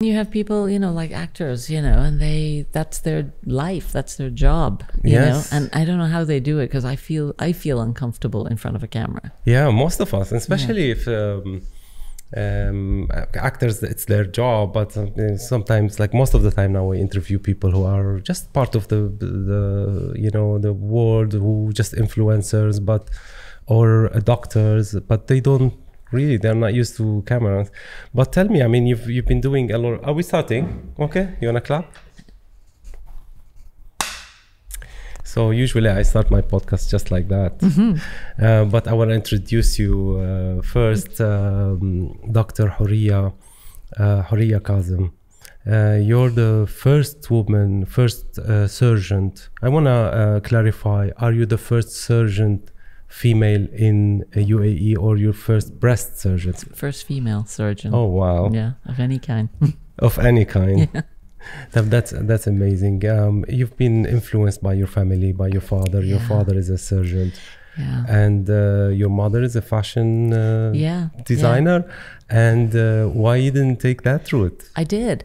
You have people, you know, like actors, you know, and they that's their life, that's their job, you Yes. know. And I don't know how they do it because I feel I feel uncomfortable in front of a camera. Yeah, most of us, especially if um, um, actors, it's their job. But uh, sometimes, like most of the time now, we interview people who are just part of the the you know the world, who just influencers, but or doctors, but they don't really they're not used to cameras. But tell me, I mean, you've you've been doing a lot. Are we starting? Okay, you wanna clap? So usually I start my podcast just like that. Uh, but I want to introduce you uh, first, um, Dr. Houriya, uh, Houriya Kazim. Uh, you're the first woman, first uh, surgeon. I want to uh, clarify: Are you the first surgeon, female in uh, UAE, or your first breast surgeon? First female surgeon. Oh wow! Yeah, of any kind. Of any kind. That, that's that's amazing. Um, you've been influenced by your family, by your father. Your Yeah. father is a surgeon. yeah. and uh, your mother is a fashion uh, Yeah. designer and uh, why you didn't take that route I did.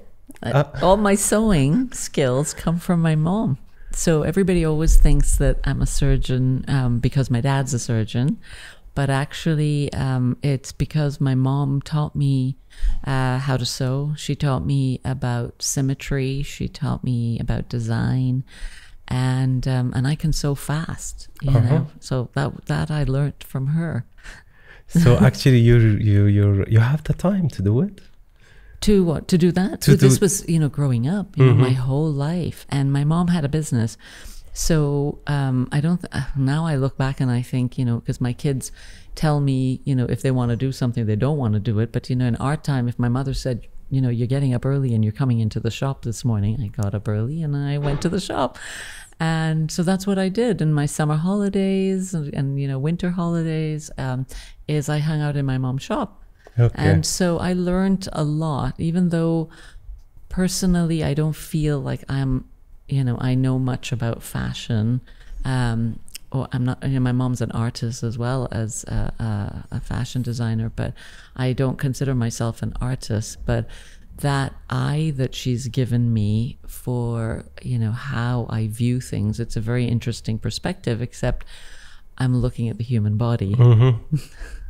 I- Ah. all my sewing skills come from my mom. So everybody always thinks that I'm a surgeon um, because my dad's a surgeon, but actually, um, it's because my mom taught me uh, how to sew. She taught me about symmetry. She taught me about design, and um, and I can sew fast. You Uh-huh. know, so that that I learned from her. so actually you you you you have the time to do it to what to do that? To so this was you know growing up you know my whole life. And my mom had a business. So um i don't th- now i look back and i think you know because my kids tell me you know if they want to do something they don't want to do it. But you know in our time if my mother said you know you're getting up early and you're coming into the shop this morning i got up early and i went to the shop. And so that's what i did in my summer holidays and, and you know winter holidays um, is i hung out in my mom's shop okay and so I learned a lot, even though personally I don't feel like I'm, you know, I know much about fashion. Um, or I'm not, you know, my mom's an artist as well as a, a, a fashion designer, but I don't consider myself an artist. But that eye that she's given me for, you know, how I view things, it's a very interesting perspective, except I'm looking at the human body.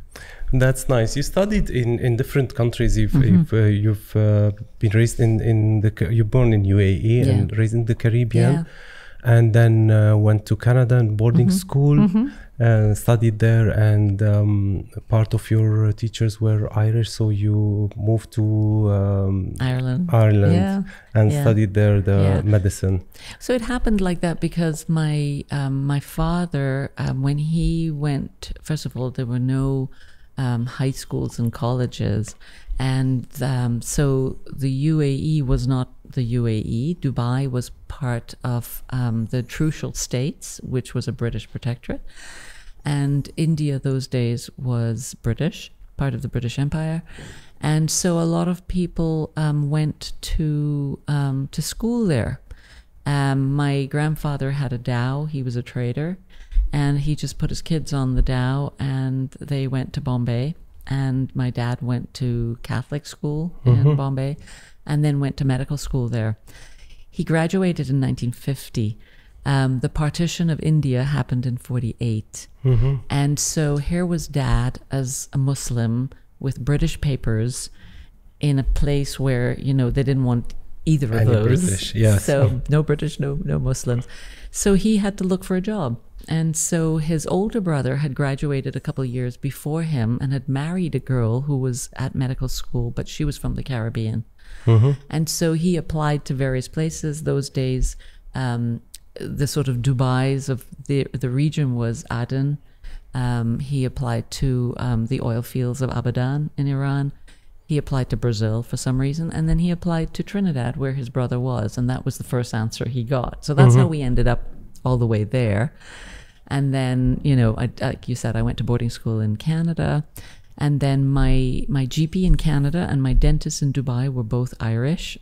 that's nice you studied in in different countries you've Mm-hmm. you've, uh, you've uh, been raised in in the you're born in UAE and raised in the Caribbean Yeah. and then uh, went to Canada and boarding Mm-hmm. school and studied there and um, part of your uh, teachers were Irish so you moved to um, Ireland. Ireland Yeah. and yeah. studied there the Yeah. medicine. So it happened like that because my um, my father, um, when he went, first of all, there were no um, high schools and colleges, and um, so the UAE was not the UAE. Dubai was part of um, the Trucial States, which was a British protectorate, and India those days was British, part of the British Empire, and so a lot of people um, went to um, to school there. Um, my grandfather had a dhow; he was a trader, and he just put his kids on the dhow, and they went to Bombay. And my dad went to Catholic school in Bombay, and then went to medical school there. He graduated in 1950. Um, the partition of India happened in 48. And so here was dad as a Muslim with British papers in a place where, you know, they didn't want either of Any those. British, yes. So no British, no no Muslims. So he had to look for a job. And so his older brother had graduated a couple of years before him and had married a girl who was at medical school, but she was from the Caribbean. And so he applied to various places. Those days, um, the sort of Dubai's of the the region was Aden. Um, he applied to um, the oil fields of Abadan in Iran. He applied to Brazil for some reason, and then he applied to Trinidad, where his brother was, and that was the first answer he got. So that's how mm-hmm. we ended up all the way there. And then, you know, I, like you said, I went to boarding school in Canada, and then my my GP in Canada and my dentist in Dubai were both Irish,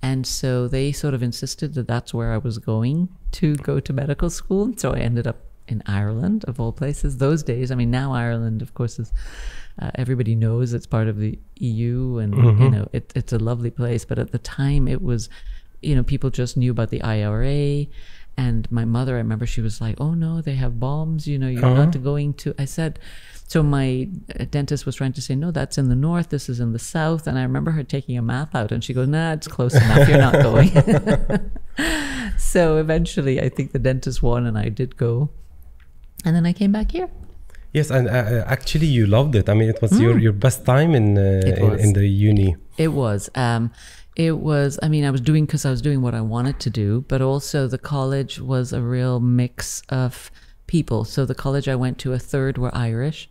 and so they sort of insisted that that's where I was going to go to medical school. So I ended up in Ireland, of all places. Those days, I mean, now Ireland, of course, is uh, everybody knows it's part of the EU, and you know, it, it's a lovely place. But at the time, it was, you know, people just knew about the IRA. And my mother, I remember she was like, "Oh no, they have bombs. You know, you're not going to." I said, so my uh, dentist was trying to say, no, that's in the north. This is in the south. And I remember her taking a map out, and she goes, nah, it's close enough. You're not going. so eventually, I think the dentist won, and I did go. And then I came back here. Yes, and uh, actually, you loved it. I mean, it was your, your best time in, uh, in in the uni. It was. Um, it was. I mean, I was doing because I was doing what I wanted to do, but also the college was a real mix of people. So the college I went to, a third were Irish,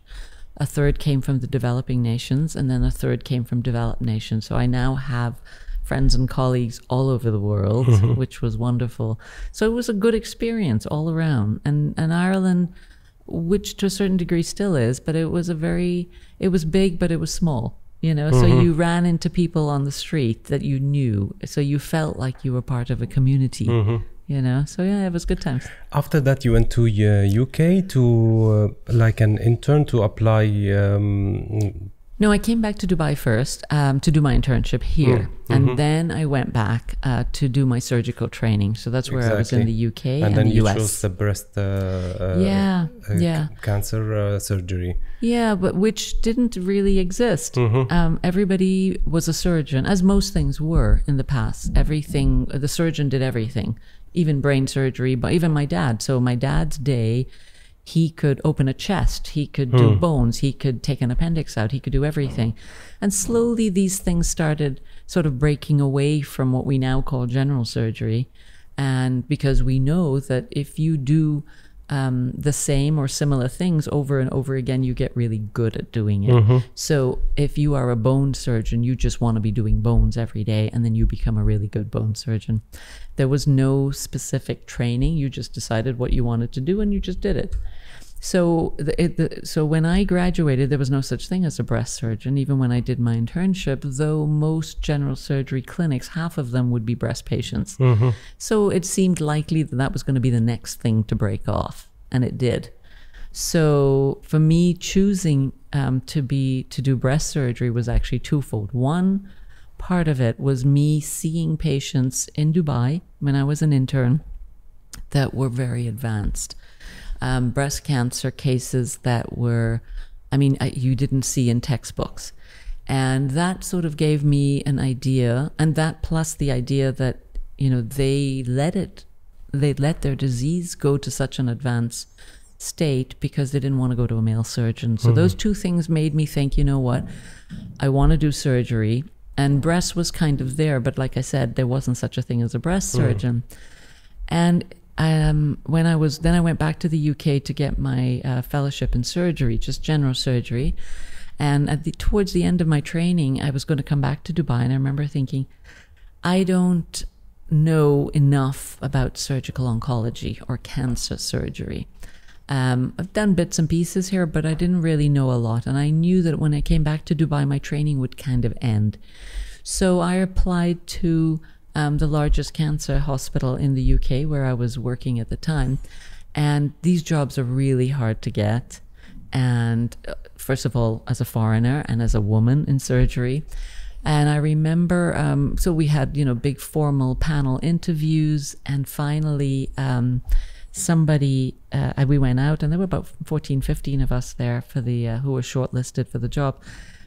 a third came from the developing nations, and then a third came from developed nations. So I now have friends and colleagues all over the world, which was wonderful. So it was a good experience all around. And and Ireland, which to a certain degree still is, but it was a very it was big, but it was small. You know, so you ran into people on the street that you knew, so you felt like you were part of a community. You know, so yeah, it was good times. After that, you went to uh, UK to uh, like an intern to apply. Um, No, I came back to Dubai first um, to do my internship here, Mm, and mm-hmm. then I went back uh, to do my surgical training. So that's where I was in the UK and and, then the you US. chose the breast. Uh, uh, Yeah, uh, yeah. Cancer uh, surgery. Yeah, but which didn't really exist. Mm-hmm. Um, everybody was a surgeon, as most things were in the past. Everything, the surgeon did everything, even brain surgery, but even my dad. So, my dad's day, he could open a chest, he could do bones, he could take an appendix out, he could do everything. And slowly, these things started sort of breaking away from what we now call general surgery. And because we know that if you do um, the same or similar things over and over again, you get really good at doing it. So if you are a bone surgeon, you just want to be doing bones every day, and then you become a really good bone surgeon. There was no specific training. You just decided what you wanted to do, and you just did it. So, the, it, the, so when I graduated, there was no such thing as a breast surgeon. Even when I did my internship, though most general surgery clinics, half of them would be breast patients. So it seemed likely that that was going to be the next thing to break off, and it did. So for me, choosing um, to be to do breast surgery was actually twofold. One part of it was me seeing patients in Dubai when I was an intern that were very advanced um, breast cancer cases that were, I mean, you didn't see in textbooks. And that sort of gave me an idea, and that plus the idea that, you know, they let it, they let their disease go to such an advanced state because they didn't want to go to a male surgeon. So those two things made me think, you know what, I want to do surgery. And breast was kind of there, but like I said, there wasn't such a thing as a breast surgeon. And um, when I was then I went back to the UK to get my uh, fellowship in surgery, just general surgery. And at the towards the end of my training, I was going to come back to Dubai, and I remember thinking, I don't know enough about surgical oncology or cancer surgery. Um, I've done bits and pieces here, but I didn't really know a lot. And I knew that when I came back to Dubai, my training would kind of end. So I applied to um, the largest cancer hospital in the UK where I was working at the time. And these jobs are really hard to get. And uh, first of all, as a foreigner and as a woman in surgery. And I remember, um, so we had, you know, big formal panel interviews. And finally, um, somebody, uh, we went out and there were about 14, 15 of us there for the, uh, who were shortlisted for the job.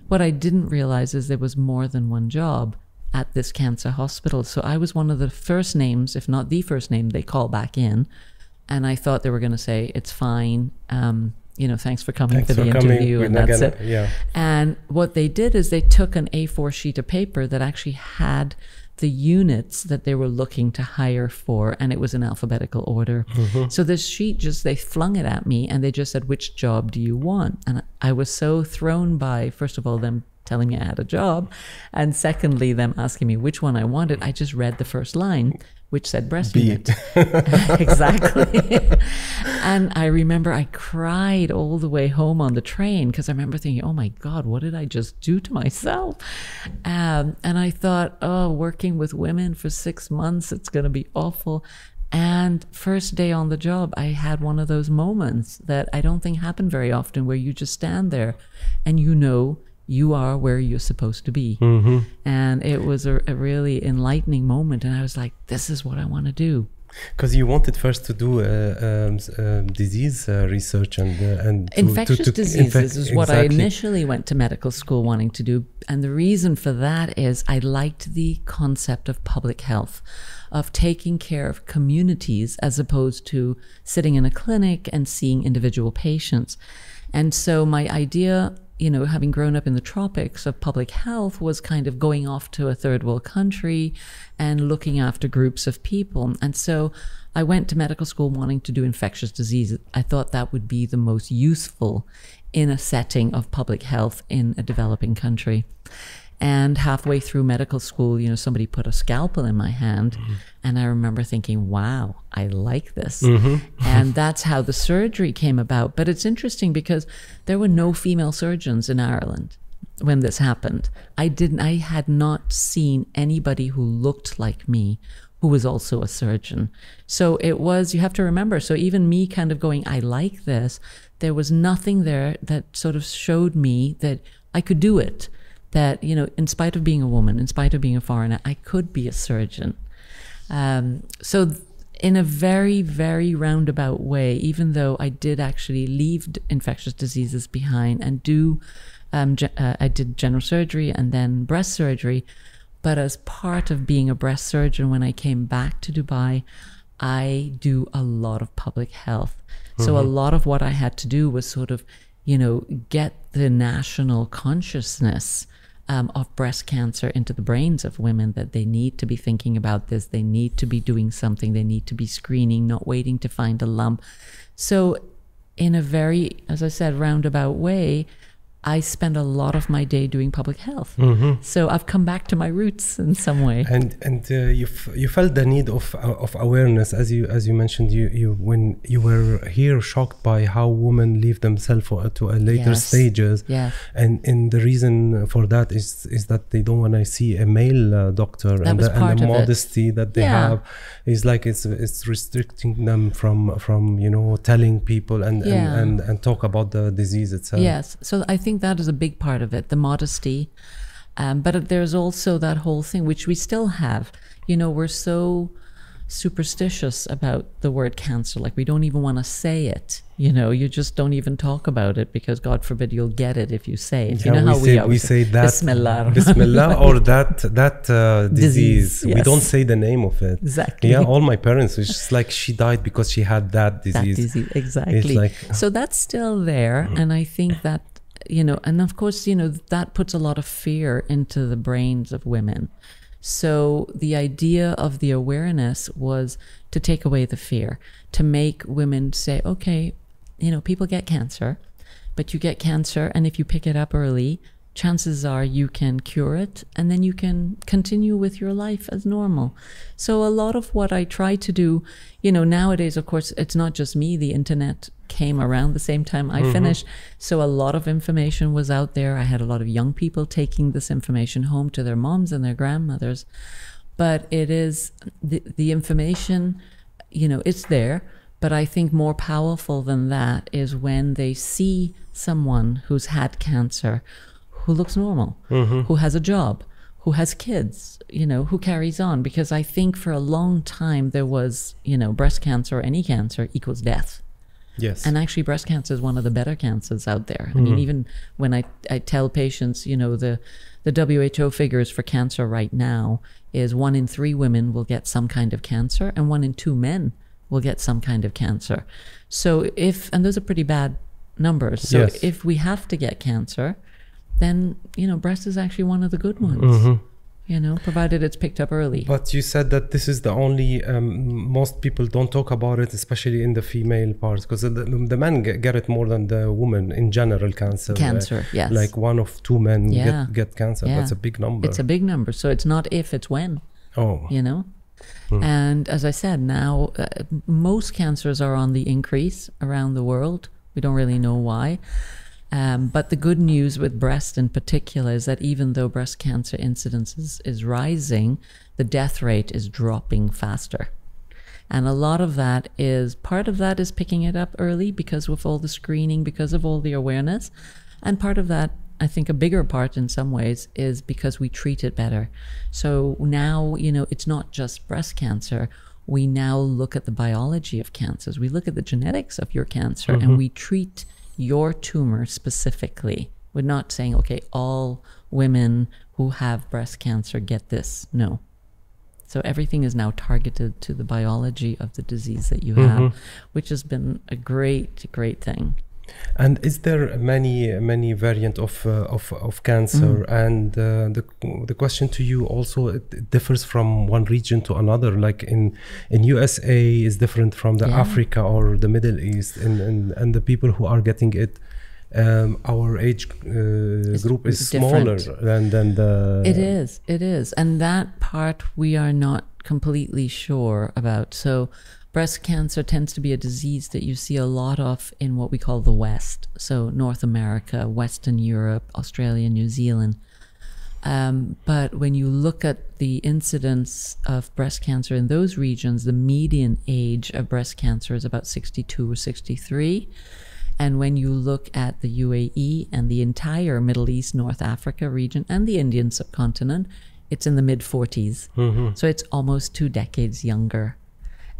What I didn't realize is there was more than one job at this cancer hospital. So I was one of the first names, if not the first name, they call back in. And I thought they were going to say, it's fine. Um, you know, thanks for coming Thanks for the for interview. And that's gonna- it. yeah. And what they did is they took an A4 sheet of paper that actually had the units that they were looking to hire for, and it was in alphabetical order. So this sheet just, they flung it at me and they just said, Which job do you want? And I was so thrown by, first of all, them telling me I had a job, and secondly, them asking me which one I wanted. I just read the first line, which said breast exactly. and I remember I cried all the way home on the train because I remember thinking, oh my God, what did I just do to myself? Um, and I thought, oh, working with women for six months, it's going to be awful. And first day on the job, I had one of those moments that I don't think happen very often where you just stand there and you know you are where you're supposed to be. Mm-hmm. And it was a, a really enlightening moment. And I was like, this is what I want to do. Because you wanted first to do uh, um, um, disease uh, research and uh, and to- infectious to, to diseases infect- is what I initially went to medical school wanting to do. And the reason for that is I liked the concept of public health, of taking care of communities as opposed to sitting in a clinic and seeing individual patients. And so my idea, you know, having grown up in the tropics of public health was kind of going off to a third world country and looking after groups of people. And so I went to medical school wanting to do infectious diseases. I thought that would be the most useful in a setting of public health in a developing country. And halfway through medical school, you know, somebody put a scalpel in my hand. Mm-hmm. And I remember thinking, wow, I like this. Mm-hmm. and that's how the surgery came about. But it's interesting because there were no female surgeons in Ireland when this happened. I didn't, I had not seen anybody who looked like me who was also a surgeon. So it was, you have to remember, so even me kind of going, I like this, there was nothing there that sort of showed me that I could do it. That, you know, in spite of being a woman, in spite of being a foreigner, I could be a surgeon. Um, so, in a very, very roundabout way, even though I did actually leave d- infectious diseases behind and do, um, uh, I did general surgery and then breast surgery. But as part of being a breast surgeon, when I came back to Dubai, I do a lot of public health. So a lot of what I had to do was sort of, you know, get the national consciousness um, of breast cancer into the brains of women that they need to be thinking about this, they need to be doing something, they need to be screening, not waiting to find a lump. So, in a very, as I said, roundabout way, I spend a lot of my day doing public health. So I've come back to my roots in some way. and and uh, you f- you felt the need of uh, of awareness as you as you mentioned you you when you were here shocked by how women leave themselves for, to a later Yes. stages Yes. and and the reason for that is is that they don't want to see a male uh, doctor and was the, and the of it. modesty that they Yeah. have is like it's it's restricting them from from you know telling people and Yeah. and, and and talk about the disease itself Yes. So I think that is a big part of it, the modesty. Um, but there's also that whole thing, which we still have. You know, we're so superstitious about the word cancer. Like we don't even want to say it. You know, you just don't even talk about it because God forbid you'll get it if you say it. you know we how say, we we say that Bismillah. Bismillah or that that uh, disease. Disease, We don't say the name of it. Exactly. Yeah, all my parents it's just like she died because she had that that disease. disease exactly like- so that's still there and i think that you know and of course you know that puts a lot of fear into the brains of women. So the idea of the awareness was to take away the fear to make women say okay you know people get cancer but you get cancer and if you pick it up early chances are you can cure it and then you can continue with your life as normal. So, a lot of what I try to do, you know, nowadays, of course, it's not just me, the internet came around the same time I mm-hmm. finished. So, a lot of information was out there. I had a lot of young people taking this information home to their moms and their grandmothers. But it is the, the information, you know, it's there. But I think more powerful than that is when they see someone who's had cancer who looks normal, mm-hmm. who has a job, who has kids, you know, who carries on. Because I think for a long time there was, you know, breast cancer or any cancer equals death. Yes. And actually, breast cancer is one of the better cancers out there. I mean, mm-hmm. even when I, I tell patients, you know, the, the WHO figures for cancer right now is one in three women will get some kind of cancer, and one in two men will get some kind of cancer. So, if, and those are pretty bad numbers. So, Yes. if we have to get cancer, then, you know, breast is actually one of the good ones, you know, provided it's picked up early. But you said that this is the only um, most people don't talk about it, especially in the female parts, because the, the men get, get it more than the woman in general cancer. uh, Cancer, yes. Like one of two men Yeah. get, get cancer. Yeah. That's a big number. It's a big number. So, it's not if, it's when. oh, you know and as i said now uh, most cancers are on the increase around the world we don't really know why um, but the good news with breast in particular is that even though breast cancer incidence is, is rising the death rate is dropping faster And a lot of that is part of that is picking it up early because of all the screening, because of all the awareness. And part of that, I think a bigger part in some ways is because we treat it better. So now, you know, it's not just breast cancer. We now look at the biology of cancers. We look at the genetics of your cancer and we treat your tumor specifically. We're not saying, okay, all women who have breast cancer get this. No. So everything is now targeted to the biology of the disease that you have, mm-hmm. which has been a great, great thing. And is there many many variant of uh, of, of cancer? And uh, the the question to you also it differs from one region to another. Like in in USA is different from the Yeah. Africa or the Middle East, and and, and the people who are getting it. Um, our age uh, group is is smaller than than the. It is. It is. And that part we are not completely sure about. So, breast cancer tends to be a disease that you see a lot of in what we call the West. So, North America, Western Europe, Australia, New Zealand. Um, but when you look at the incidence of breast cancer in those regions, the median age of breast cancer is about 62 or 63. And when you look at the UAE and the entire Middle East, North Africa region, and the Indian subcontinent, it's in the mid 40s. So it's almost two decades younger,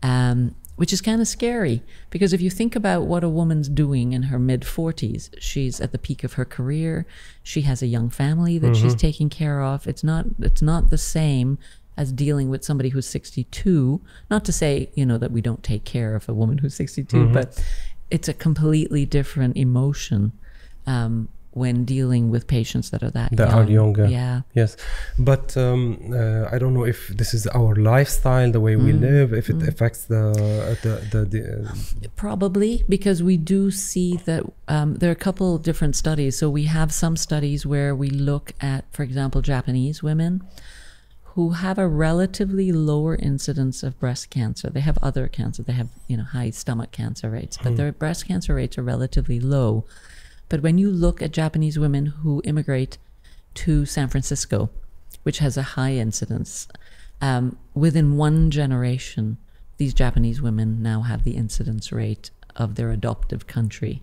um, which is kind of scary because if you think about what a woman's doing in her mid 40s, she's at the peak of her career. She has a young family that she's taking care of. It's not. It's not the same as dealing with somebody who's 62. Not to say you know that we don't take care of a woman who's 62, but it's a completely different emotion um, when dealing with patients that are that That young. are younger. Yeah. Yes, but um, uh, I don't know if this is our lifestyle, the way we live, if it affects the the the, the uh, Probably because we do see that um, there are a couple different studies. So we have some studies where we look at, for example, Japanese women who have a relatively lower incidence of breast cancer. They have other cancer. They have you know high stomach cancer rates, but their breast cancer rates are relatively low. But when you look at Japanese women who immigrate to San Francisco, which has a high incidence, um, within one generation, these Japanese women now have the incidence rate of their adoptive country.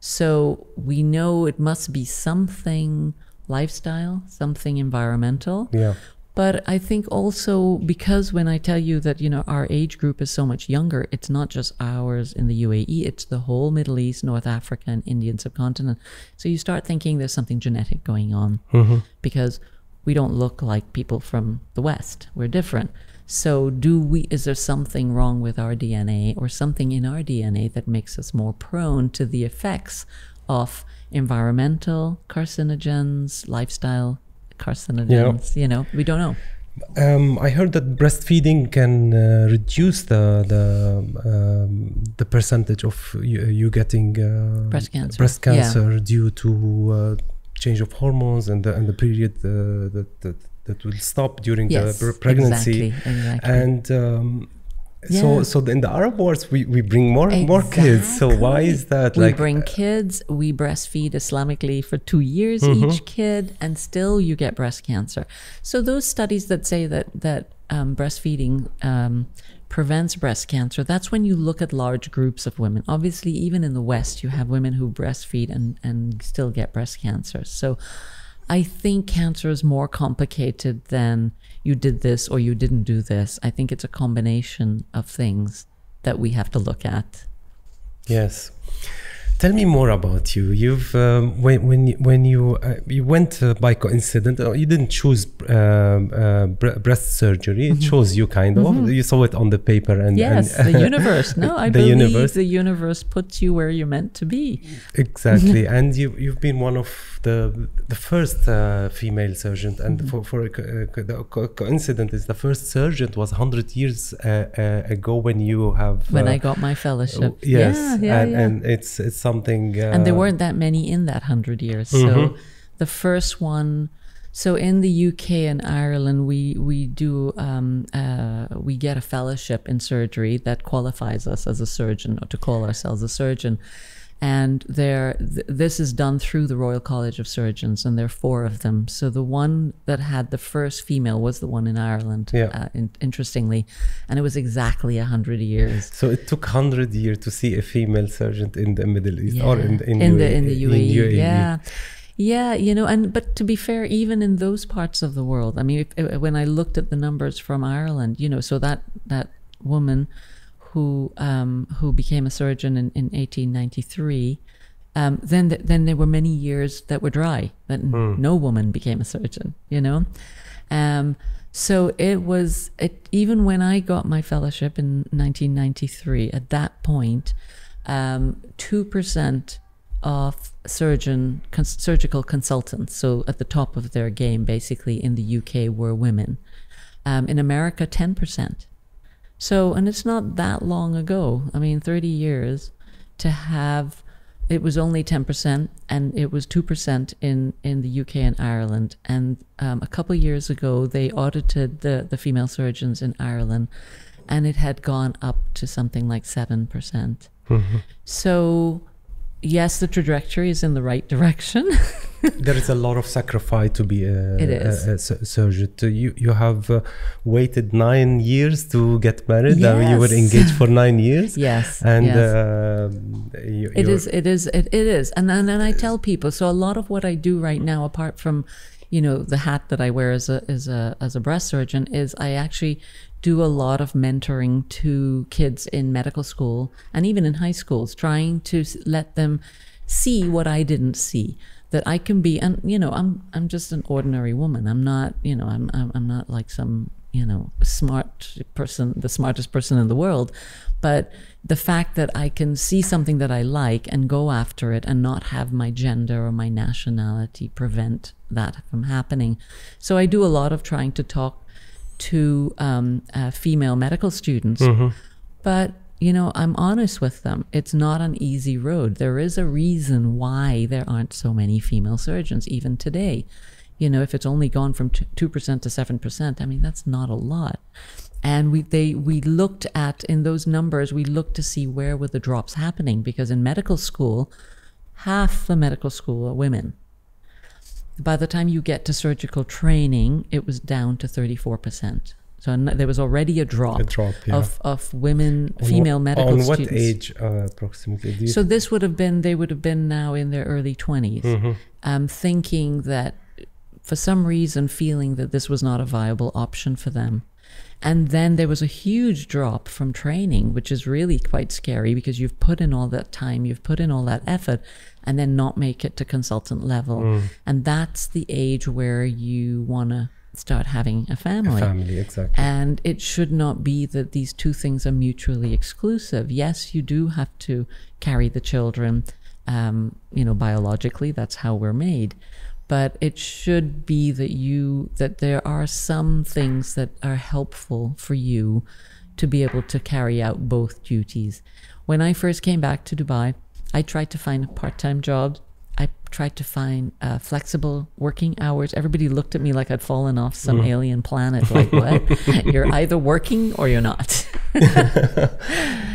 So we know it must be something lifestyle, something environmental. yeah. But I think also because when I tell you that, you know, our age group is so much younger, it's not just ours in the UAE, it's the whole Middle East, North Africa, and Indian subcontinent. So you start thinking there's something genetic going on mm-hmm. because we don't look like people from the West. We're different. So do we is there something wrong with our DNA or something in our DNA that makes us more prone to the effects of environmental carcinogens, lifestyle carcinogens, you know? We don't know. Um, I heard that breastfeeding can uh, reduce the the um, the percentage of you, you getting uh, Breast cancer. breast Yeah. cancer due to uh, change of hormones and the and the period uh, that, that that will stop during Yes, the pre- pregnancy. exactly, exactly. And um, Yeah. so in the Arab world we, we bring more and more kids. So why is that? we like bring kids, we breastfeed Islamically for two years Mm-hmm. each kid, and still you get breast cancer. So those studies that say that that um, breastfeeding um, prevents breast cancer, that's when you look at large groups of women. Obviously, even in the West, you have women who breastfeed and and still get breast cancer. So. I think cancer is more complicated than you did this or you didn't do this. I think it's a combination of things that we have to look at. Yes. Tell me more about you. You've um, when when when you uh, you went uh, by coincidence. uh, You didn't choose um, uh, bre- breast surgery. It chose you kind of. You saw it on the paper and. Yes, and, the universe. No, I the believe universe. the universe puts you where you're meant to be. exactly. and you you've been one of the the first uh, female surgeon. And Mm-hmm. for for a uh, co- the co- coincidence is the first surgeon was hundred years uh, ago when you have When I got my fellowship. Yes, Yeah, yeah, and, yeah. and it's it's something. Uh, and there weren't that many in that hundred years. So the first one, so in the UK and Ireland, we we do um, uh, we get a fellowship in surgery that qualifies us as a surgeon or to call ourselves a surgeon. And there th- this is done through the Royal College of Surgeons, and there are four of them. So the one that had the first female was the one in Ireland, Yeah. uh, in, interestingly, and it was exactly a hundred years. So it took hundred years to see a female surgeon in the Middle East or in, in, in the UAE, in the UAE, UAE. yeah. Yeah, you know, and but to be fair, even in those parts of the world, I mean, if, if- when I looked at the numbers from Ireland, you know, so that that woman who um, who became a surgeon in, in 1893, um, then th- then there were many years that were dry that n- no woman became a surgeon, you know, um, so it was it, even when I got my fellowship in 1993. At that point, um, two percent of surgeon cons- surgical consultants, so at the top of their game, basically in the UK, were women. Um, in America, ten percent. So, and it's not that long ago. I mean, 30 years to have it was only 10% and it was 2% in, in the UK and Ireland. And um, a couple of years ago, they audited the, the female surgeons in Ireland and it had gone up to something like 7%. percent So, yes, the trajectory is in the right direction. there is a lot of sacrifice to be a, It is. a, a surgeon. You you have uh, waited nine years to get married. I mean, you were engaged for nine years. yes. And yes. uh, you, It is. It is. It, it is. And and then I tell people. So a lot of what I do right now, apart from, you know, the hat that I wear as a as a as a breast surgeon, is I actually do a lot of mentoring to kids in medical school and even in high schools, trying to let them see what I didn't see. That I can be, and you know, I'm I'm just an ordinary woman. I'm not, you know, I'm I'm, I'm not like some you know smart person the smartest person in the world but the fact that i can see something that i like and go after it and not have my gender or my nationality prevent that from happening so i do a lot of trying to talk to um, uh, female medical students but you know i'm honest with them. It's not an easy road. There is a reason why there aren't so many female surgeons even today. You know if it's only gone from 2% to 7% i mean that's not a lot. And we they we looked at in those numbers we looked to see where were the drops happening because in medical school half the medical school are women by the time you get to surgical training it was down to 34% so there was already a drop, A drop, yeah. of, of women on female what, medical On what students age uh, approximately? So this would have been they would have been now in their early 20s Mm-hmm. um, thinking that for some reason feeling that this was not a viable option for them and then there was a huge drop from training which is really quite scary because you've put in all that time you've put in all that effort and then not make it to consultant level Mm. and that's the age where you want to start having a family family exactly? and it should not be that these two things are mutually exclusive. Yes, you do have to carry the children, um, you know, biologically. That's how we're made. But it should be that you that there are some things that are helpful for you to be able to carry out both duties. When I first came back to Dubai, I tried to find a part-time jobs. I tried to find uh, flexible working hours. Everybody looked at me like I'd fallen off some alien planet. Like, what? you're either working or you're not.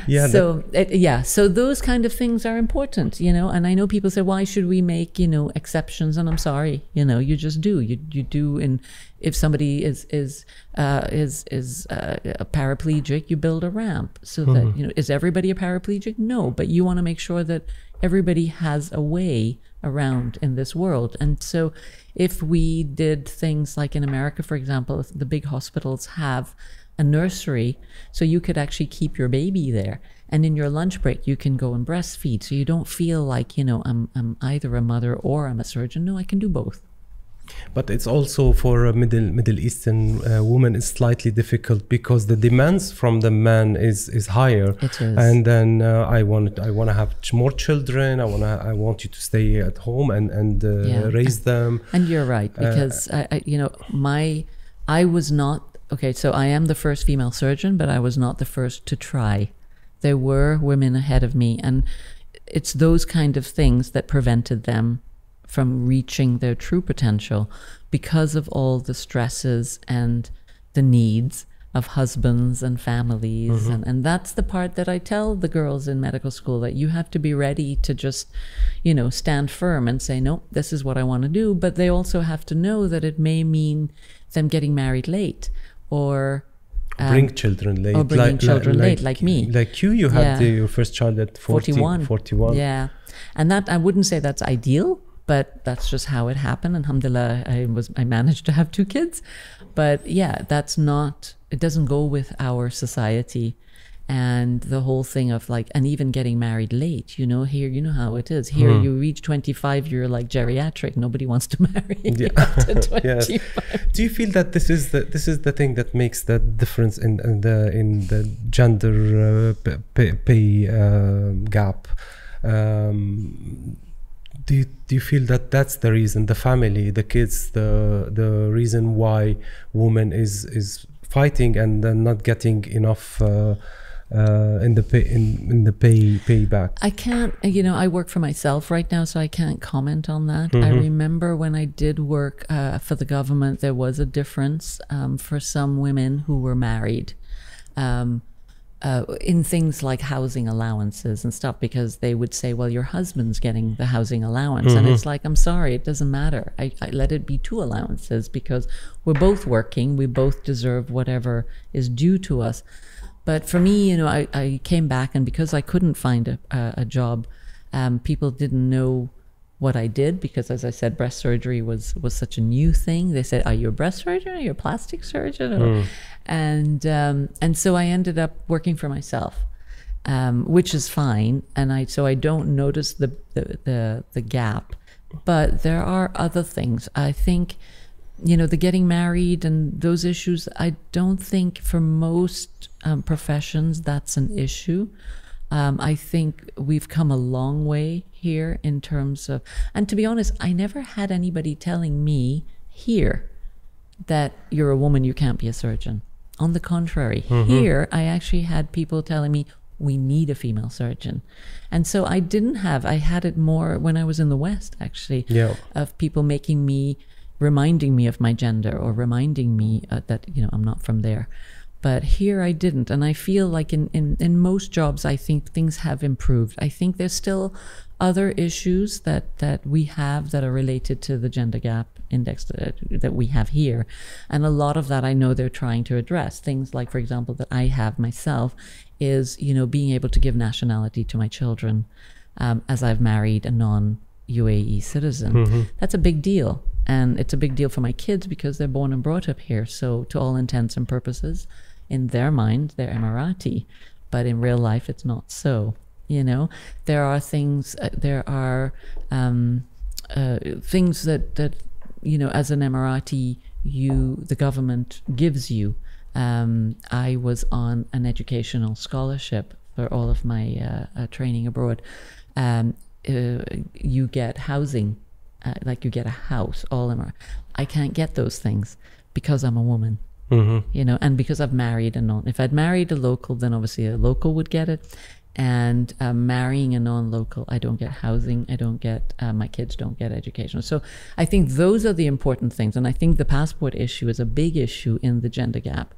yeah, so it, yeah, so those kind of things are important, you know. And I know people say, why should we make you know exceptions? And I'm sorry, you know, you just do. You you do. And if somebody is is uh, is is uh, a paraplegic, you build a ramp so that you know. Is everybody a paraplegic? No, but you want to make sure that everybody has a way around in this world. And so, if we did things like in America, for example, the big hospitals have a nursery so you could actually keep your baby there. And in your lunch break you can go and breastfeed. So you don't feel like you know i'm, I'm either a mother or i'm a surgeon. No i can do both But it's also for a Middle Middle Eastern uh, woman is slightly difficult because the demands from the man is is higher. It is. And then uh, I want I want to have more children. I want I want you to stay at home and and uh, Yeah. raise them. and you're right because I, I you know my i was not okay so i am the first female surgeon but i was not the first to try there were women ahead of me and it's those kind of things that prevented them from reaching their true potential because of all the stresses and the needs of husbands and families mm-hmm. and, and that's the part that I tell the girls in medical school that you have to be ready to just you know stand firm and say no this is what I want to do but they also have to know that it may mean them getting married late or bring um, children late or bringing children late, like me. like you you had Yeah. the, your first child at 40, 41. 41 Yeah. And that I wouldn't say that's ideal, but that's just how it happened. Alhamdulillah, I was I managed to have two kids. But yeah, that's not it doesn't go with our society and the whole thing of like and even getting married late, you know, here you know how it is. Here Hmm. you reach 25 you're like geriatric. Nobody wants to marry Yeah. after 25. Yes. Do you feel that this is the this is the thing that makes the difference in, in the in the gender uh, pay, pay uh, gap? Um, do you, do you feel that that's the reason the family the kids the the reason why woman is is fighting and then not getting enough uh, uh, in the pay in, in the pay payback? I can't, you know, I work for myself right now, so I can't comment on that. I remember when I did work uh, for the government, there was a difference um, for some women who were married. Um, uh, in things like housing allowances and stuff, because they would say, well, your husband's getting the housing allowance. And it's like, I'm sorry, it doesn't matter. I, I let it be two allowances because we're both working, we both deserve whatever is due to us. But for me, you know, I, I came back, and because I couldn't find a, a, a job, um, people didn't know what I did because, as I said, breast surgery was was such a new thing. They said, "Are you a breast surgeon? Are you a plastic surgeon?" Or- And um, and so I ended up working for myself, um, which is fine. And I so I don't notice the the the, the gap, but there are other things. I think you know, the getting married and those issues, I don't think for most um, professions that's an issue. Um, I think we've come a long way here in terms of, and to be honest, I never had anybody telling me here that you're a woman, you can't be a surgeon. On the contrary, here I actually had people telling me we need a female surgeon. And so I didn't have, I had it more when I was in the West actually Yeah. of people making me reminding me of my gender or reminding me uh, that you know I'm not from there but here I didn't and I feel like in, in in most jobs I think things have improved I think there's still other issues that that we have that are related to the gender gap index that, that we have here and a lot of that I know they're trying to address things like for example that I have myself is you know being able to give nationality to my children um, as I've married a non UAE citizen. That's a big deal. And it's a big deal for my kids because they're born and brought up here. So, to all intents and purposes, in their mind, they're Emirati. But in real life, it's not so. You know, there are things, uh, there are um, uh, things that, that, you know, as an Emirati, you, the government gives you. Um, I was on an educational scholarship for all of my uh, uh, training abroad. Um, uh, you get housing, uh, like you get a house, all are. I can't get those things because I'm a woman, Mm-hmm. you know, and because I've married a non. If I'd married a local, then obviously a local would get it. And uh, marrying a non-local, I don't get housing. I don't get uh, my kids don't get education. So I think those are the important things, and I think the passport issue is a big issue in the gender gap,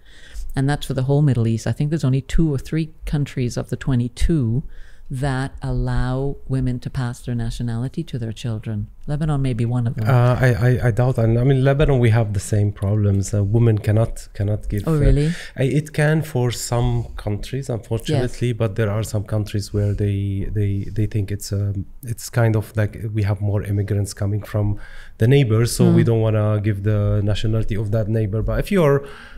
and that's for the whole Middle East. I think there's only two or three countries of the 22 that allow women to pass their nationality to their children. Lebanon may be one of them. Uh, I, I I doubt, and I mean Lebanon, we have the same problems. Uh, women cannot cannot give. oh, uh, really? I- it can for some countries, unfortunately, but there are some countries where they they they think it's um it's kind of like we have more immigrants coming from the neighbors, so Hmm. we don't want to give the nationality of that neighbor. But if you're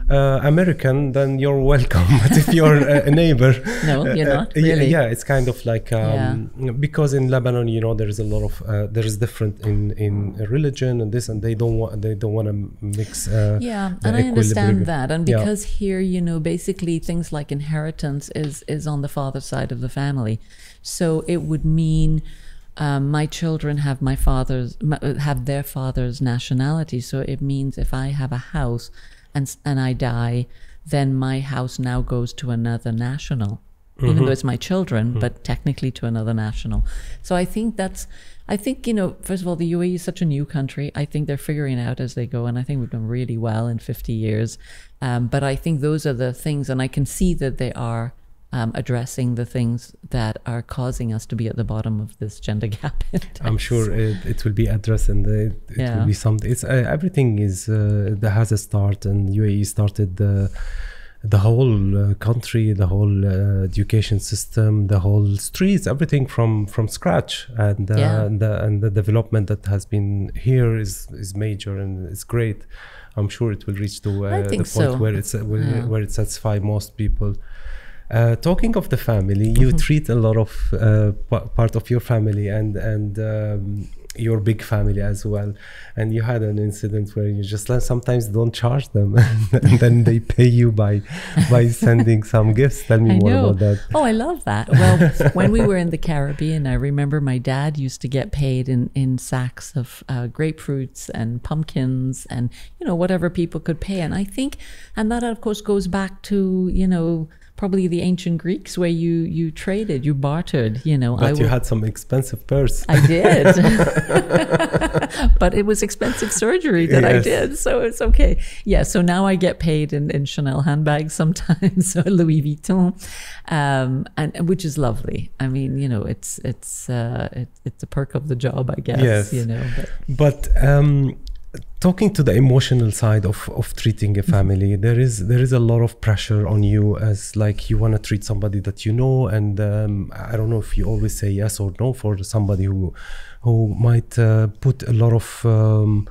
uh, American, then you're welcome. but if you're a, a neighbor, No, you're uh, not, yeah, really. yeah, it's kind of like um, because in Lebanon, you know, there is a lot of uh, there is different in in religion and this, and they don't want they don't want to mix. Uh, Yeah, and I understand that. And Yeah. because here, you know, basically things like inheritance is is on the father's side of the family, so it would mean um, my children have my father's have their father's nationality. So it means if I have a house and and I die, then my house now goes to another national. Even though it's my children, but technically to another national. So I think that's, I think, you know, first of all, the UAE is such a new country. I think they're figuring out as they go. And I think we've done really well in 50 years. Um, but I think those are the things, and I can see that they are. Um, addressing the things that are causing us to be at the bottom of this gender gap. index. I'm sure it, it will be addressed and it, it Yeah. will be something. It's uh, everything is uh, that has a start, and UAE started the the whole uh, country, the whole uh, education system, the whole streets, everything from from scratch, and uh, Yeah. and, the, and the development that has been here is is major and it's great. I'm sure it will reach to uh, the point so. where it's uh, where, Yeah. where it satisfies most people. Uh, talking of the family, you Mm-hmm. treat a lot of uh, pa- part of your family and and um, your big family as well. And you had an incident where you just sometimes don't charge them, and then they pay you by by sending some gifts. Tell me I more know. about that. Oh, I love that. Well, when we were in the Caribbean, I remember my dad used to get paid in, in sacks of uh, grapefruits and pumpkins and, you know, whatever people could pay. And I think, and that of course goes back to, you know, probably the ancient Greeks where you, you traded, you bartered, you know. But you will- had some expensive purse. I did. but it was expensive surgery that I did. So it's okay. Yeah. So now I get paid in, in Chanel handbags sometimes, or Louis Vuitton, um, and and which is lovely. I mean, you know, it's it's uh, it, it's a perk of the job, I guess. Yes. You know, but but um, talking to the emotional side of, of treating a family there is there is a lot of pressure on you as like you want to treat somebody that you know and um, i don't know if you always say yes or no for somebody who who might uh, put a lot of um,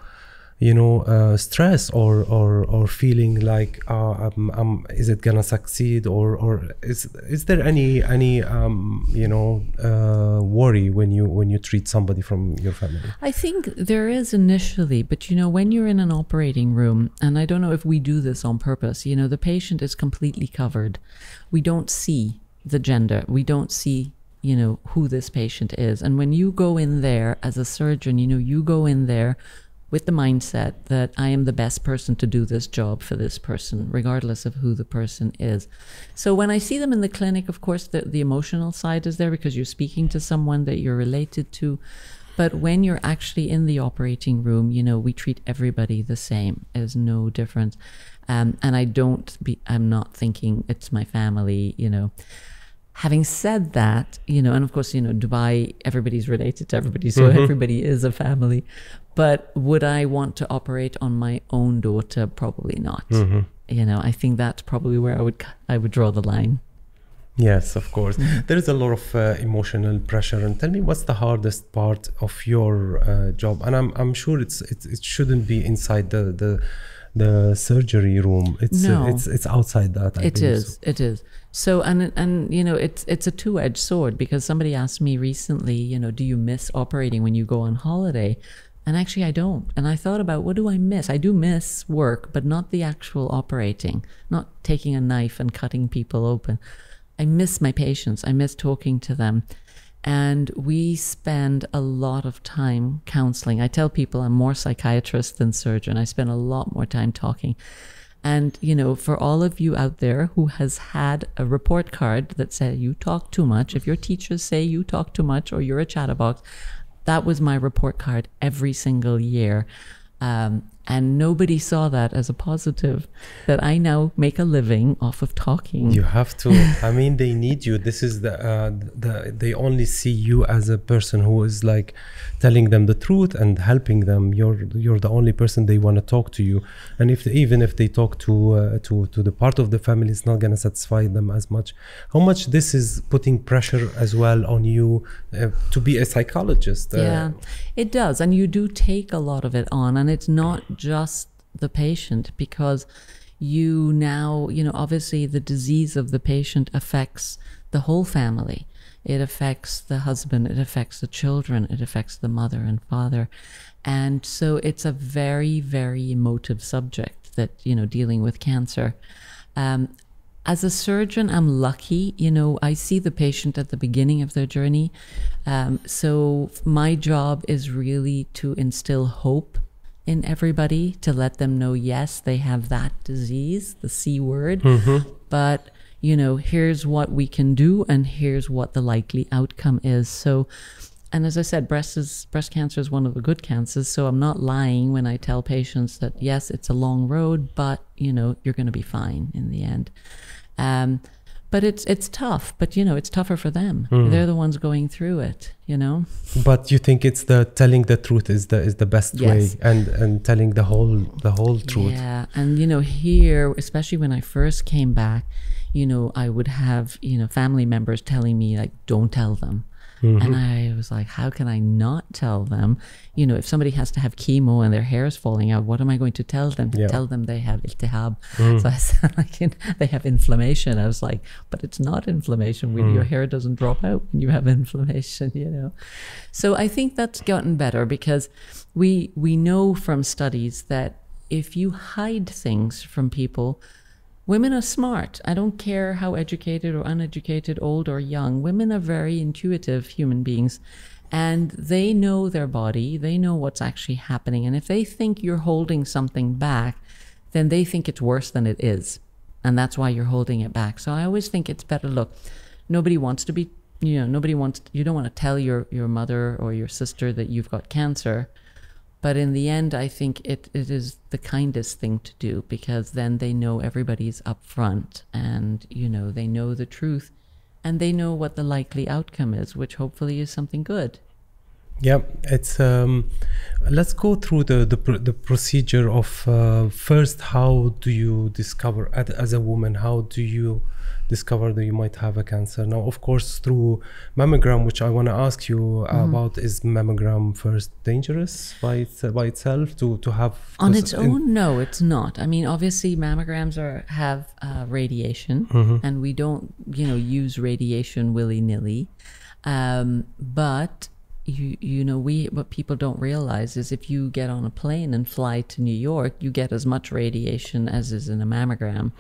you know uh, stress or or or feeling like uh, um, um, is it gonna succeed or or is is there any any um, you know uh, worry when you when you treat somebody from your family I think there is initially, but you know, when you're in an operating room, and I don't know if we do this on purpose, you know, the patient is completely covered. We don't see the gender, we don't see, you know, who this patient is. And when you go in there as a surgeon, you know, you go in there with the mindset that I am the best person to do this job for this person, regardless of who the person is. So when I see them in the clinic, of course, the, the emotional side is there because you're speaking to someone that you're related to. But when you're actually in the operating room, you know, we treat everybody the same. There's no difference. Um, and I don't be, I'm not thinking it's my family, you know. Having said that, you know, and of course, you know, Dubai, everybody's related to everybody, so everybody is a family. But would I want to operate on my own daughter? Probably not. You know, I think that's probably where I would I would draw the line. Yes, of course. There is a lot of uh, emotional pressure. And tell me, what's the hardest part of your uh, job? And I'm I'm sure it's it, it shouldn't be inside the the the surgery room. It's No. it's it's outside that. I It is. It is. So and and you know it's it's a two edged sword because somebody asked me recently, you know, do you miss operating when you go on holiday? And actually, I don't. And I thought about what do I miss? I do miss work, but not the actual operating, not taking a knife and cutting people open. I miss my patients. I miss talking to them. And we spend a lot of time counseling. I tell people I'm more psychiatrist than surgeon. I spend a lot more time talking. And, you know, for all of you out there who has had a report card that said you talk too much, if your teachers say you talk too much or you're a chatterbox, that was my report card every single year. Um, and nobody saw that as a positive, that I now make a living off of talking. You have to. I mean, they need you. This is the uh, the. They only see you as a person who is like telling them the truth and helping them. You're you're the only person they want to talk to you. And if even if they talk to uh, to to the part of the family, it's not gonna satisfy them as much. How much this is putting pressure as well on you uh, to be a psychologist. Uh, Yeah, it does. And you do take a lot of it on. And it's not just the patient because you now, you know, obviously the disease of the patient affects the whole family. It affects the husband, it affects the children, it affects the mother and father. And so it's a very, very emotive subject that, you know, dealing with cancer. Um, as a surgeon, I'm lucky. You know, I see the patient at the beginning of their journey. Um, so my job is really to instill hope in everybody, to let them know, yes, they have that disease, the C word, but you know, here's what we can do and here's what the likely outcome is. So, and as I said, breast is breast cancer is one of the good cancers. So I'm not lying when I tell patients that yes, it's a long road, but you know, you're going to be fine in the end. Um, but it's it's tough. But you know, it's tougher for them. Mm. They're the ones going through it. You know. But you think it's the telling the truth is the is the best Yes. way, and and telling the whole the whole truth. Yeah, and you know, here, especially when I first came back, you know, I would have you know family members telling me like, "Don't tell them," Mm-hmm. and I was like, "How can I not tell them?" You know, if somebody has to have chemo and their hair is falling out, what am I going to tell them? Yeah. Tell them they have iltihab. Mm. So I said, like, in- they have inflammation. I was like, but it's not inflammation when Mm. your hair doesn't drop out when you have inflammation. You know, so I think that's gotten better because we we know from studies that if you hide things from people, women are smart. I don't care how educated or uneducated, old or young. Women are very intuitive human beings. And they know their body, they know what's actually happening. And if they think you're holding something back, then they think it's worse than it is. And that's why you're holding it back. So I always think it's better look, nobody wants to be, you know, nobody wants, you don't want to tell your, your mother or your sister that you've got cancer. But in the end, I think it, it is the kindest thing to do because then they know everybody's up front and, you know, they know the truth and they know what the likely outcome is, which hopefully is something good. Yeah, it's. Um, let's go through the the, pr- the procedure of uh, first. How do you discover as, as a woman? How do you discover that you might have a cancer? Now, of course, through mammogram, which I want to ask you about. Is mammogram first dangerous by its, by itself to to have On its own, no, it's not. I mean, obviously, mammograms are have uh, radiation, and we don't, you know, use radiation willy nilly. Um, but you, you know, we what people don't realize is if you get on a plane and fly to New York, you get as much radiation as is in a mammogram.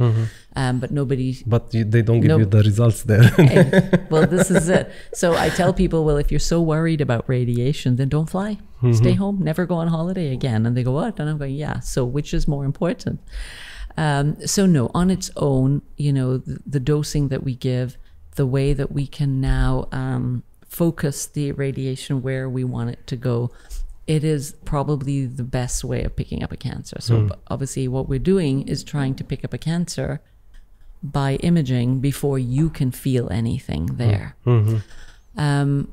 Um, but nobody But you, they don't give No. you the results there. Well, this is it. So I tell people, well, if you're so worried about radiation, then don't fly. Stay home. Never go on holiday again. And they go, what? And I'm going, yeah. So which is more important? Um, so no, on its own, you know, the, the dosing that we give, the way that we can now um, focus the radiation where we want it to go, it is probably the best way of picking up a cancer. So obviously, what we're doing is trying to pick up a cancer by imaging before you can feel anything there. Um,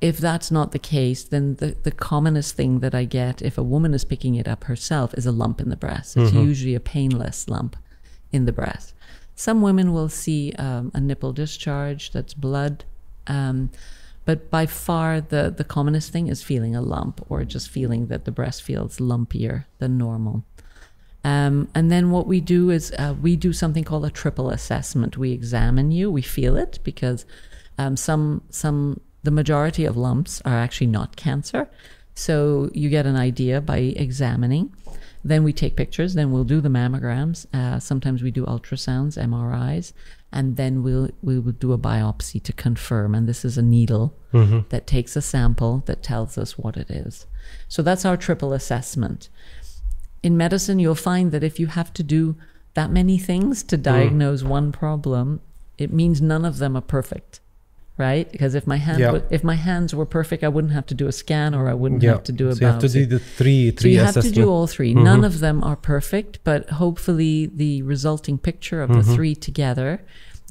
if that's not the case, then the, the commonest thing that I get if a woman is picking it up herself is a lump in the breast. It's usually a painless lump in the breast. Some women will see um, a nipple discharge that's blood. Um, but by far, the, the commonest thing is feeling a lump or just feeling that the breast feels lumpier than normal. Um, and then what we do is uh, we do something called a triple assessment. We examine you, we feel it because um, some some the majority of lumps are actually not cancer. So you get an idea by examining. Then we take pictures. Then we'll do the mammograms. Uh, sometimes we do ultrasounds, MRIs, and then we'll we will do a biopsy to confirm. And this is a needle that takes a sample that tells us what it is. So that's our triple assessment in medicine, you'll find that if you have to do that many things to diagnose one problem, it means none of them are perfect, right? Because if my hand, Yeah. wa- if my hands were perfect, I wouldn't have to do a scan or I wouldn't yeah. have to do a so you have to do the three three. So you have to do all 3 mm-hmm. None of them are perfect, but hopefully the resulting picture of the mm-hmm. three together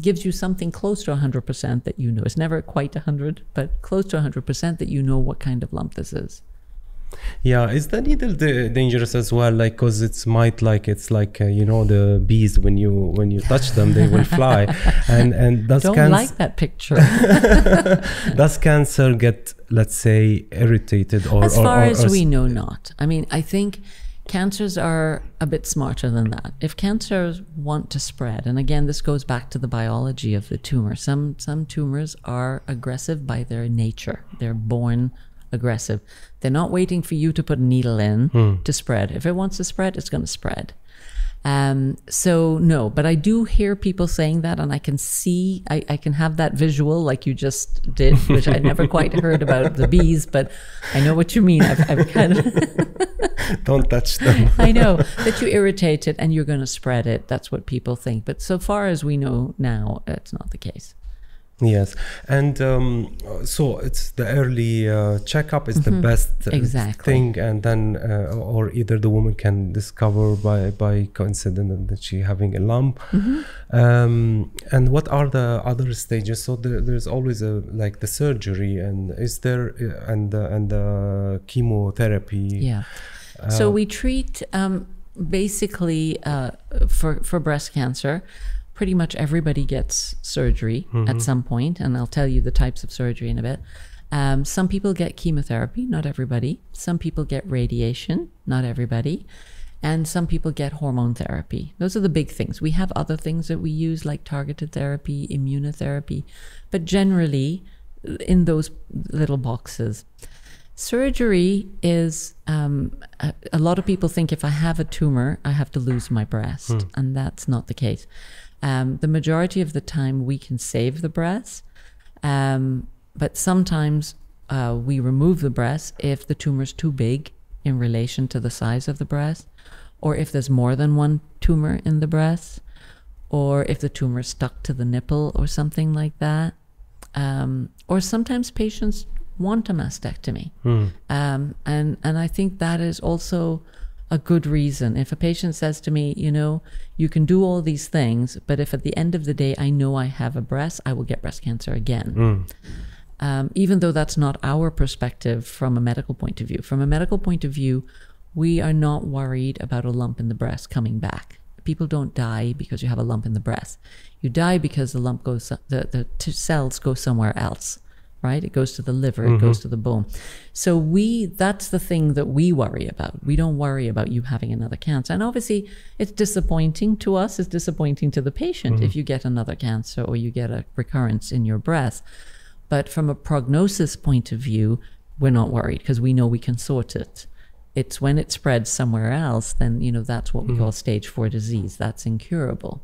gives you something close to 100% that you know. It's never quite 100, but close to 100% that you know what kind of lump this is. Yeah, is the needle da- dangerous as well? Like, cause it's might like it's like uh, you know the bees when you when you touch them they will fly, and and does Don't cancer like that picture. does cancer get let's say irritated or as far or- as or we know not. I mean i think cancers are a bit smarter than that. If cancers want to spread and again this goes back to the biology of the tumor. Some some tumors are aggressive by their nature. They're born aggressive they're not waiting for you to put a needle in Hmm. to spread if it wants to spread it's going to spread Um, so no, but I do hear people saying that, and I can see, I, I can have that visual like you just did, which I never quite heard about the bees, but I know what you mean. I've, I've kind of Don't touch them. I know that you irritate it and you're going to spread it. That's what people think. But so far as we know now, it's not the case. Yes, and um, so it's the early uh, checkup is the best uh, Exactly. thing, and then uh, or either the woman can discover by by coincidence that she having a lump. Um, and what are the other stages? So there, there's always a like the surgery, and is there uh, and the, and the chemotherapy? Yeah. so we treat um, basically uh, for for breast cancer. Pretty much everybody gets surgery at some point, and I'll tell you the types of surgery in a bit. Um, some people get chemotherapy, not everybody. Some people get radiation, not everybody. And some people get hormone therapy. Those are the big things. We have other things that we use, like targeted therapy, immunotherapy, but generally in those little boxes. Surgery is um, a, a lot of people think if I have a tumor, I have to lose my breast, and that's not the case. Um, the majority of the time, we can save the breast, um, but sometimes uh, we remove the breast if the tumor is too big in relation to the size of the breast, or if there's more than one tumor in the breast, or if the tumor is stuck to the nipple or something like that. Um, or sometimes patients want a mastectomy. Um, and, and I think that is also a good reason. If a patient says to me, you know, you can do all these things, but if at the end of the day I know I have a breast, I will get breast cancer again. Um, even though that's not our perspective from a medical point of view. From a medical point of view, we are not worried about a lump in the breast coming back. People don't die because you have a lump in the breast. You die because the lump goes, the, the t- cells go somewhere else, right? It goes to the liver, it mm-hmm. goes to the bone. So we, that's the thing that we worry about. We don't worry about you having another cancer. And obviously, it's disappointing to us. It's disappointing to the patient if mm-hmm. you get another cancer or you get a recurrence in your breast. But from a prognosis point of view, we're not worried because we know we can sort it. It's when it spreads somewhere else, then, you know, that's what we mm-hmm. call stage four disease. That's incurable.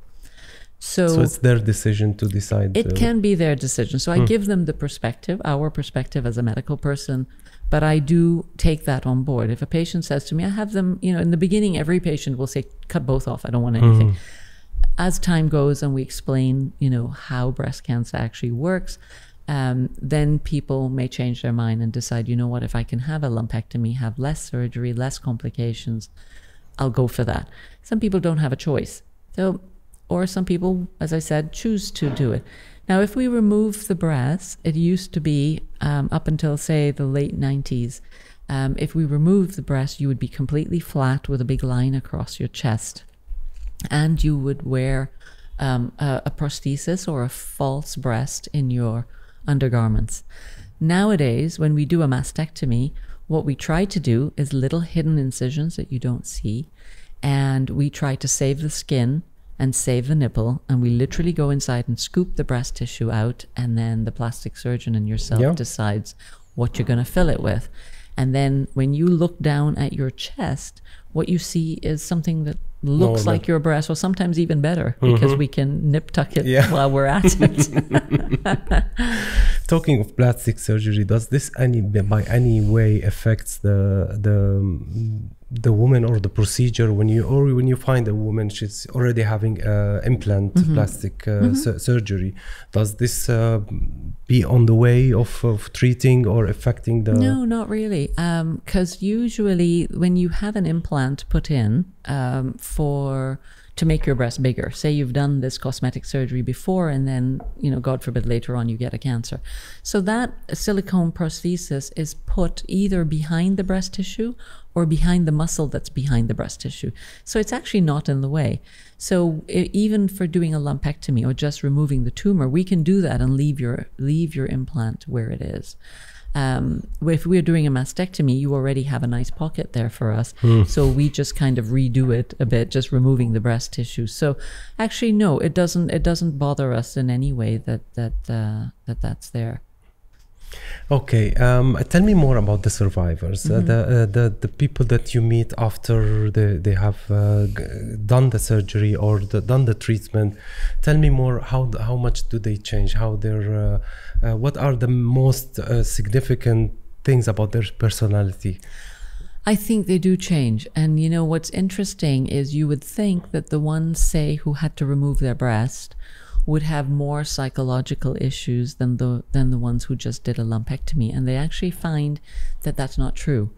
So, So it's their decision to decide. it uh, can be their decision. So I give them the perspective, our perspective as a medical person, but I do take that on board. If a patient says to me, I have them, you know, in the beginning, every patient will say, cut both off. I don't want anything. As time goes and we explain, you know, how breast cancer actually works, um, then people may change their mind and decide, you know what, if I can have a lumpectomy, have less surgery, less complications, I'll go for that. Some people don't have a choice. So, or some people, as I said, choose to do it. Now, if we remove the breast, it used to be um, up until, say, the late 90s. Um, if we remove the breast, you would be completely flat with a big line across your chest. And you would wear um, a, a prosthesis or a false breast in your undergarments. Nowadays, when we do a mastectomy, what we try to do is little hidden incisions that you don't see. And we try to save the skin and save the nipple. And we literally go inside and scoop the breast tissue out. And then the plastic surgeon and yourself Yeah. decides what you're going to fill it with. And then when you look down at your chest, what you see is something that looks like your breast, or sometimes even better, mm-hmm. because we can nip tuck it Yeah. while we're at it. Talking of plastic surgery, does this any by any way affects the the the woman or the procedure when you or when you find a woman she's already having uh, implant Mm-hmm. plastic uh, su- surgery? Does this uh, be on the way of, of treating or affecting the? No, not really. Because usually, when you have an implant put in um, for to make your breast bigger, say you've done this cosmetic surgery before, and then you know, God forbid, later on you get a cancer. So that silicone prosthesis is put either behind the breast tissue or behind the muscle that's behind the breast tissue. So it's actually not in the way. So even for doing a lumpectomy or just removing the tumor, we can do that and leave your leave your implant where it is. Um, if we're doing a mastectomy, you already have a nice pocket there for us. So we just kind of redo it a bit, just removing the breast tissue. So actually, no, it doesn't. It doesn't bother us in any way that that uh, that that's there. Okay, um, tell me more about the survivors, uh, Mm-hmm. the, uh, the the people that you meet after they, they have uh, g- done the surgery or the, done the treatment. Tell me more how how much do they change? How they're uh, uh, what are the most uh, significant things about their personality? I think they do change. And you know, what's interesting is you would think that the ones, say, who had to remove their breast would have more psychological issues than the than the ones who just did a lumpectomy. And they actually find that that's not true.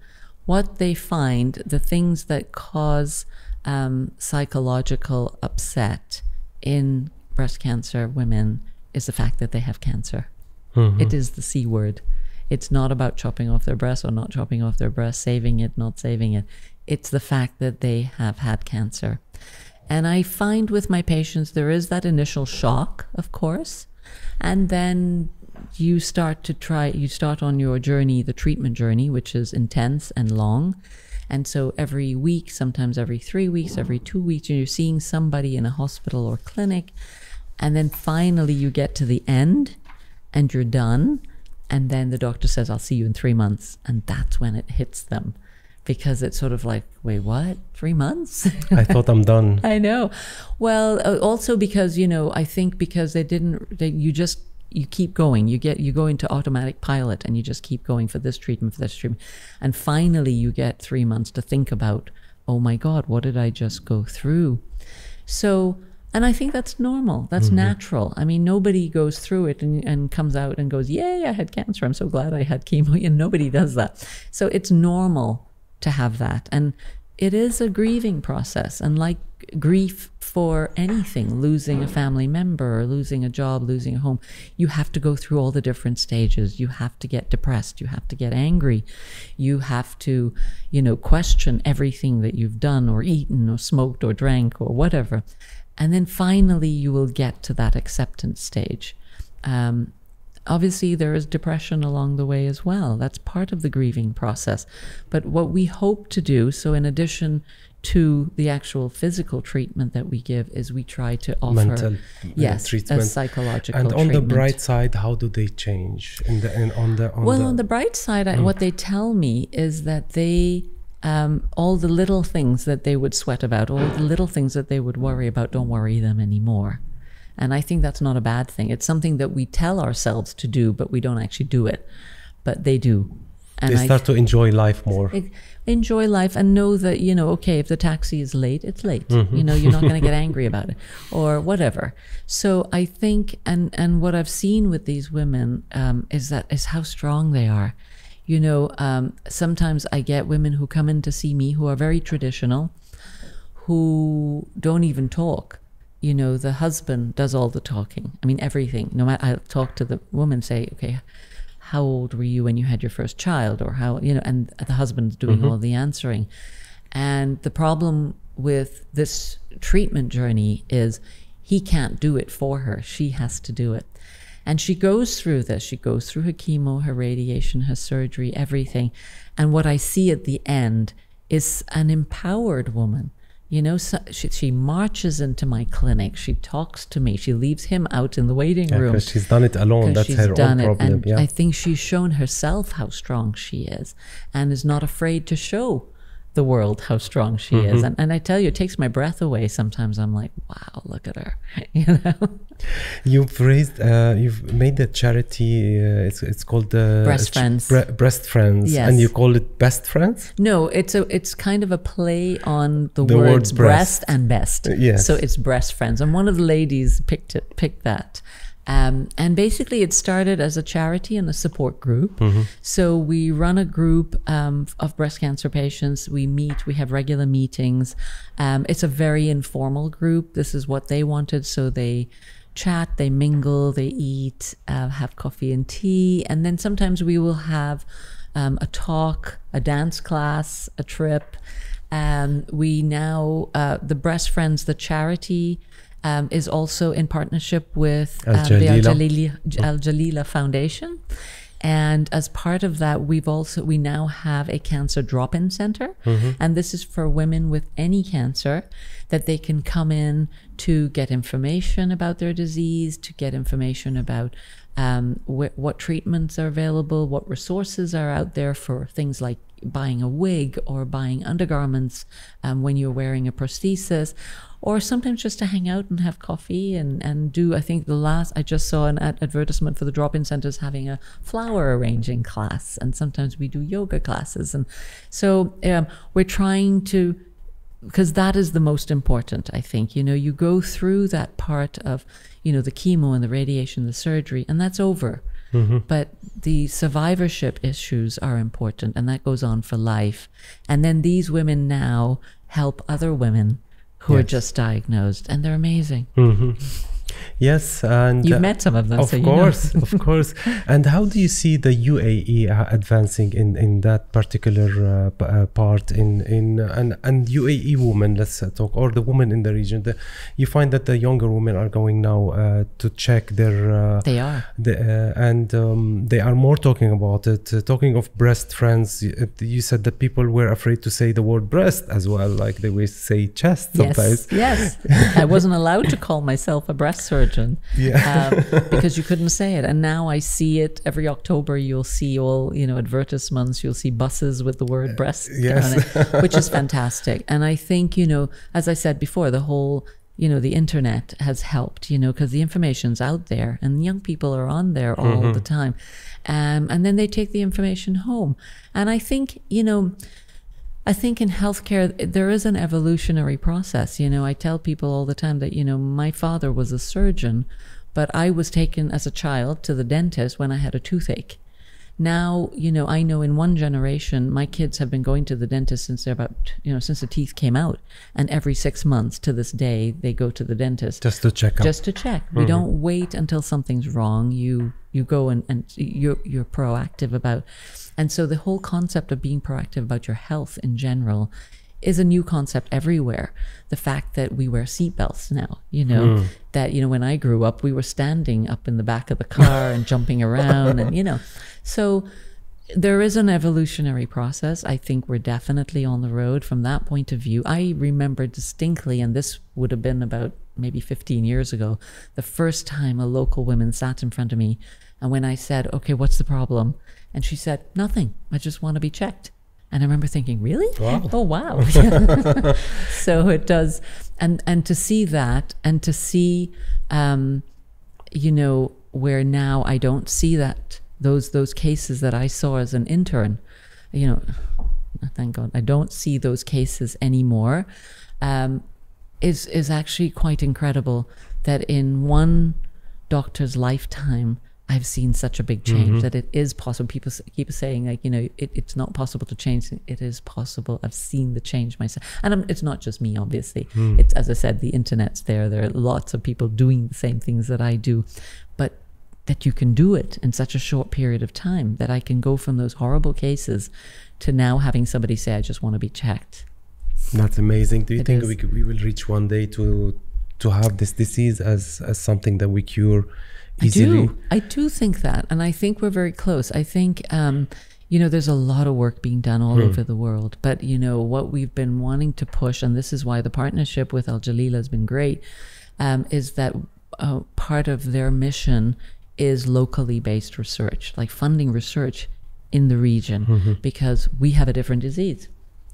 What they find the things that cause um, psychological upset in breast cancer women is the fact that they have cancer. It is the c word. It's not about chopping off their breast or not chopping off their breast saving it not saving it. It's the fact that they have had cancer and I find with my patients, there is that initial shock, of course. And then you start to try, you start on your journey, the treatment journey, which is intense and long. And so every week, sometimes every three weeks, every two weeks, you're seeing somebody in a hospital or clinic. And then finally, you get to the end and you're done. And then the doctor says, I'll see you in three months. And that's when it hits them because it's sort of like, wait, what? Three months? I thought I'm done. I know. Well, uh, also because you know, I think because they didn't, they, you just you keep going. You get you go into automatic pilot, and you just keep going for this treatment, for this treatment, and finally you get three months to think about, oh my God, what did I just go through? So. And I think that's normal. That's natural. I mean, nobody goes through it and, and comes out and goes, Yay, I had cancer. I'm so glad I had chemo. And nobody does that. So it's normal to have that. And it is a grieving process. And like grief for anything, losing a family member, or losing a job, losing a home, you have to go through all the different stages. You have to get depressed. You have to get angry. You have to, you know, question everything that you've done or eaten or smoked or drank or whatever. And then finally, you will get to that acceptance stage. Um, obviously there is depression along the way as well. That's part of the grieving process. But what we hope to do so in addition to the actual physical treatment that we give is we try to offer Mental, uh, yes treatment. a psychological And on the bright side, how do they change? In the in, on the on well the, on the bright side I, what they tell me is that they um, all the little things that they would sweat about all the little things that they would worry about don't worry them anymore and I think that's not a bad thing. It's something that we tell ourselves to do, but we don't actually do it. But they do. And they I start to enjoy life more. Enjoy life and know that, you know, okay, if the taxi is late, it's late. You know, you're not going to get angry about it or whatever. So I think, and, and what I've seen with these women um, is that is how strong they are. You know, um, sometimes I get women who come in to see me who are very traditional, who don't even talk. You know, the husband does all the talking. I mean, everything. No matter, I talk to the woman, say, okay, how old were you when you had your first child, or how you know, and the husband's doing mm-hmm. all the answering. And the problem with this treatment journey is he can't do it for her; she has to do it. And she goes through this. She goes through her chemo, her radiation, her surgery, everything. And what I see at the end is an empowered woman. You know, so she, she marches into my clinic. She talks to me. She leaves him out in the waiting Yeah, room. 'cause she's done it alone. That's her own problem. And yeah. I think she's shown herself how strong she is and is not afraid to show the world how strong she Mm-hmm. is. And, and I tell you, it takes my breath away. Sometimes I'm like, wow, look at her. You know? You've raised, uh, you've made a charity. Uh, it's it's called uh, Breast Friends. Bre- Breast Friends, Yes. and you call it Best Friends. No, it's a it's kind of a play on the, The words words breast. breast. and best. yes. So it's breast friends, and one of the ladies picked it, picked that. Um, and basically, it started as a charity and a support group. Mm-hmm. So we run a group um, of breast cancer patients. We meet. We have regular meetings. Um, it's a very informal group. This is what they wanted, so they chat, they mingle, they eat, uh, have coffee and tea, and then sometimes we will have um, a talk, a dance class, a trip. Um, we now, uh, the Breast Friends, the charity, um, is also in partnership with um, the Al Jalila. Jalila, Al Jalila Foundation. And as part of that, we've also, we now have a cancer drop in center. And this is for women with any cancer that they can come in to get information about their disease, to get information about um, wh- what treatments are available, what resources are out there for things like buying a wig or buying undergarments um, when you're wearing a prosthesis, or sometimes just to hang out and have coffee and, and do. I think the last I just saw an ad- advertisement for the drop in centers having a flower arranging class, and sometimes we do yoga classes. And so um, we're trying to because that is the most important i think you know you go through that part of you know the chemo and the radiation the surgery and that's over mm-hmm. but the survivorship issues are important and that goes on for life and then these women now help other women who yes. are just diagnosed and they're amazing mm-hmm. Yes, and you've uh, met some of them. Of so course, of course. And how do you see the UAE uh, advancing in in that particular uh, uh, part in in and and UAE women? Let's uh, talk or the women in the region. The, you find that the younger women are going now uh, to check their. they are. The, and um, they are more talking about it. talking of breast friends, you, you, said that people were afraid to say the word breast as well, like they would say chest sometimes. Yes, yes. I wasn't allowed to call myself a breast surgeon yeah. um, because you couldn't say it. And now I see it every October. You'll see all you know advertisements. You'll see buses with the word breast yes. on it, which is fantastic. And I think you know, as I said before, the whole you know the internet has helped you know because the information's out there and young people are on there all mm-hmm. the time um, and then they take the information home and i think you know I think in healthcare, there is an evolutionary process. You know, I tell people all the time that, you know, my father was a surgeon, but I was taken as a child to the dentist when I had a toothache. Now, you know, I know in one generation, my kids have been going to the dentist since they're about, you know, since the teeth came out. And every six months to this day, they go to the dentist. Just to check up. Just to check. Mm-hmm. We don't wait until something's wrong. You, you go and, and you're, you're proactive about and so the whole concept of being proactive about your health in general is a new concept everywhere. The fact that we wear seatbelts now, you know, mm. that, you know, when I grew up, we were standing up in the back of the car and jumping around and, you know, so there is an evolutionary process. I think we're definitely on the road from that point of view. I remember distinctly, and this would have been about maybe 15 years ago, the first time a local woman sat in front of me. And when I said, okay, what's the problem? And she said, Nothing. I just want to be checked. And I remember thinking, really? Wow. Oh, wow. so it does. And, and to see that and to see, um, you know, where now I don't see that, those, those cases that I saw as an intern, you know, thank God, I don't see those cases anymore, um, is, is actually quite incredible that in one doctor's lifetime, I've seen such a big change mm-hmm. that it is possible. People keep saying like, you know, it, it's not possible to change. It is possible. I've seen the change myself, and I'm, it's not just me. Obviously, mm. it's as I said, the internet's there. There are lots of people doing the same things that I do, but that you can do it in such a short period of time. That I can go from those horrible cases to now having somebody say, "I just want to be checked." That's amazing. Do you it think we, we will reach one day to to have this disease as as something that we cure? Easily. I do. I do think that, and I think we're very close. I think. Um, you know, there's a lot of work being done all hmm. over the world. But, you know, what we've been wanting to push, and this is why the partnership with Al Jalila has been great, um, is that uh, part of their mission is locally based research, like funding research in the region, mm-hmm. because we have a different disease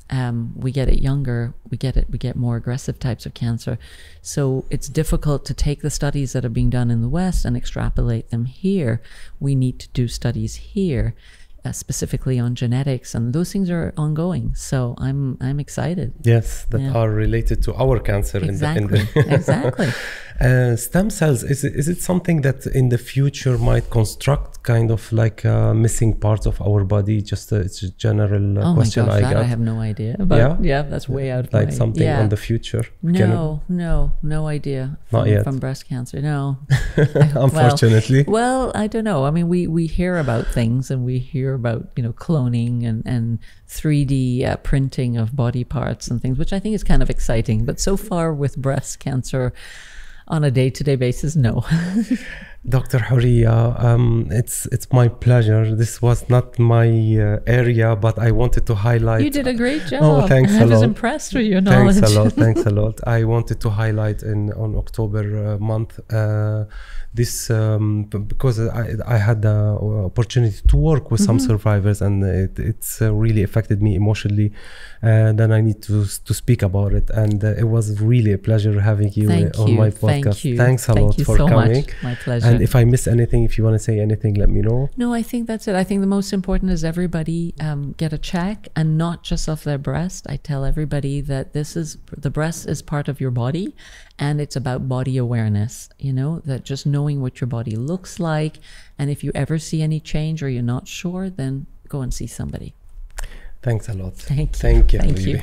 um, we get it younger, we get it, we get more aggressive types of cancer. So it's difficult to take the studies that are being done in the West and extrapolate them here. We need to do studies here uh, specifically on genetics, and those things are ongoing. So I'm I'm excited. Yes, that yeah. are related to our cancer. Exactly. In the, in the exactly. Uh, stem cells is it, is it something that in the future might construct kind of like uh, missing parts of our body? Just a, it's a general uh, oh question my gosh, I got. I have no idea. But yeah, yeah, that's way out. like my, something yeah. on the future. No, no, no idea. From, Not yet from breast cancer. No, unfortunately. Well, well, I don't know. I mean, we we hear about things and we hear about you know cloning and and 3D uh, printing of body parts and things, which I think is kind of exciting. But so far with breast cancer on a day to day basis, no. Dr. Houriya, um, it's it's my pleasure. This was not my uh, area, but I wanted to highlight. You did a great job. Oh, thanks I a was impressed with your knowledge. Thanks a lot. Thanks a lot. I wanted to highlight in on October uh, month uh, this um, because I, I had the opportunity to work with some Mm-hmm. survivors and it, it's uh, really affected me emotionally. And then I need to to speak about it, and uh, it was really a pleasure having you Thank uh, on you. my podcast. Thank you. Thanks a Thank lot you for so coming. much. My pleasure. And if I miss anything, if you want to say anything, let me know. No, I think that's it. I think the most important is everybody um, get a check and not just of their breast. I tell everybody that this is the breast is part of your body and it's about body awareness, you know, that just knowing what your body looks like. And if you ever see any change or you're not sure, then go and see somebody. Thanks a lot. Thank you. Thank you. Thank you.